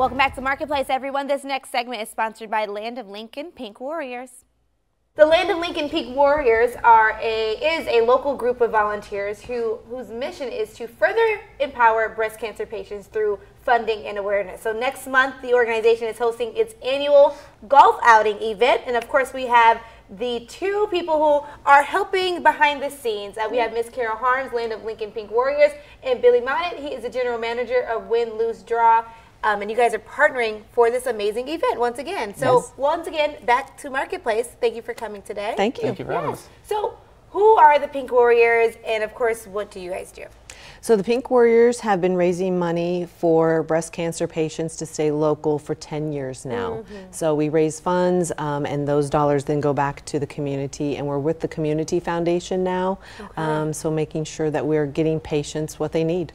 Welcome back to Marketplace, everyone. This next segment is sponsored by Land of Lincoln Pink Warriors. The Land of Lincoln Pink Warriors are a is a local group of volunteers who whose mission is to further empower breast cancer patients through funding and awareness. So next month, the organization is hosting its annual golf outing event, and of course, we have the two people who are helping behind the scenes. Uh, we have Miss Carol Harms, Land of Lincoln Pink Warriors, and Billy Moddett. He is the general manager of Win Lose Draught. Um, and you guys are partnering for this amazing event once again. So yes. once again, back to Marketplace. Thank you for coming today. Thank you. Thank you for having us. So who are the Pink Warriors, and of course, what do you guys do? So the Pink Warriors have been raising money for breast cancer patients to stay local for 10 years now. Mm -hmm. So we raise funds, um, and those dollars then go back to the community, and we're with the Community Foundation now, okay. um, so making sure that we're getting patients what they need.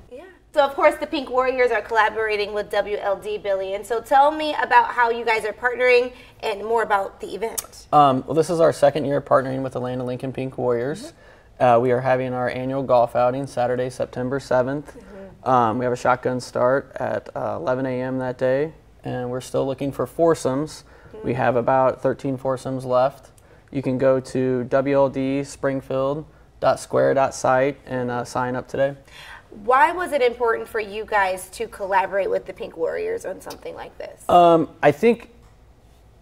So of course the Pink Warriors are collaborating with WLD Billy, and so tell me about how you guys are partnering and more about the event. Um, well, this is our second year partnering with the Land of Lincoln Pink Warriors. Mm -hmm. uh, we are having our annual golf outing Saturday, September 7th. Mm -hmm. um, we have a shotgun start at uh, 11 a.m. that day, and we're still looking for foursomes. Mm -hmm. We have about 13 foursomes left. You can go to wld WLDSpringfield.square.site and uh, sign up today. Why was it important for you guys to collaborate with the Pink Warriors on something like this? Um, I think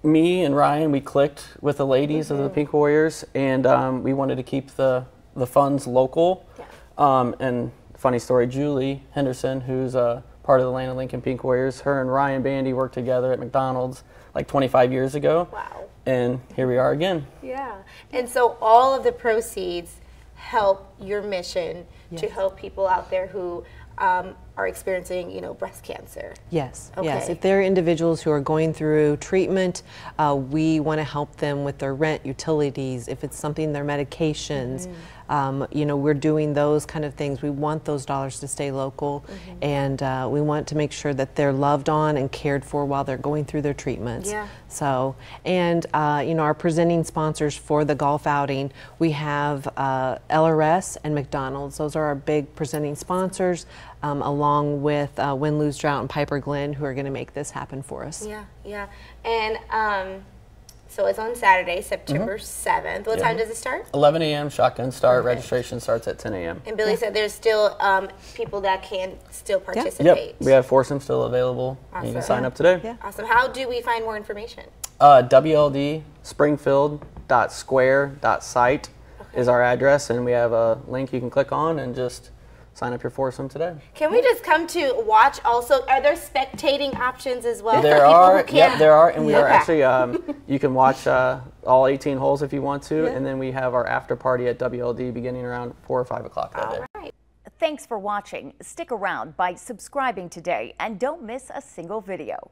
me and Ryan, we clicked with the ladies mm -hmm. of the mm-hmm. Pink Warriors, and um, we wanted to keep the, the funds local. Yeah. Um, and funny story, Julie Henderson, who's a part of the Land of Lincoln Pink Warriors, her and Ryan Bandy worked together at McDonald's like 25 years ago. Wow. And here we are again. Yeah. And so all of the proceeds help your mission yes. to help people out there who um, are experiencing, you know, breast cancer. Yes, okay. yes. If they're individuals who are going through treatment, uh, we want to help them with their rent, utilities, if it's something, their medications. Mm -hmm. um, you know, we're doing those kind of things. We want those dollars to stay local, mm -hmm. and uh, we want to make sure that they're loved on and cared for while they're going through their treatments. Yeah. So, and uh, you know, our presenting sponsors for the golf outing, we have uh, LRS and McDonald's. Those are our big presenting sponsors um, along with uh, Win Lose Draught and Piper Glen, who are going to make this happen for us. Yeah, yeah. And um, so it's on Saturday, September mm -hmm. 7th. What yeah. time does it start? 11 a.m. Shotgun start. Okay. Registration starts at 10 a.m. And Billy yeah. said there's still um, people that can still participate. Yep. We have foursome still available. Awesome. You can sign up today. Yeah. Awesome. How do we find more information? Uh, WLDspringfield.square.site okay. is our address, and we have a link you can click on and just sign up your foursome today. Can we just come to watch also? Are there spectating options as well? There are, yep, there are, and we are actually, um, you can watch uh, all 18 holes if you want to, yeah. and then we have our after party at WLD beginning around 4 or 5 o'clock that all day. Right. Thanks for watching. Stick around by subscribing today and don't miss a single video.